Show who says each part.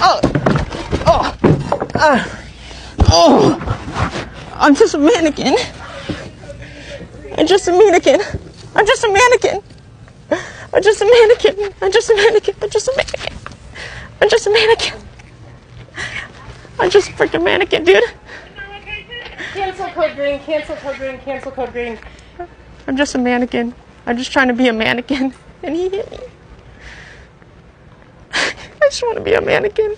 Speaker 1: Oh, oh, uh, oh. I'm just a mannequin. I'm just a mannequin. I'm just a mannequin. I'm just a mannequin. I'm just a mannequin. I'm just a mannequin. I'm just a mannequin. I'm just a freaking mannequin, dude.
Speaker 2: Cancel code green, cancel code green, cancel code green.
Speaker 1: I'm just a mannequin. I'm just trying to be a mannequin. And he hit me. I just want to be a mannequin.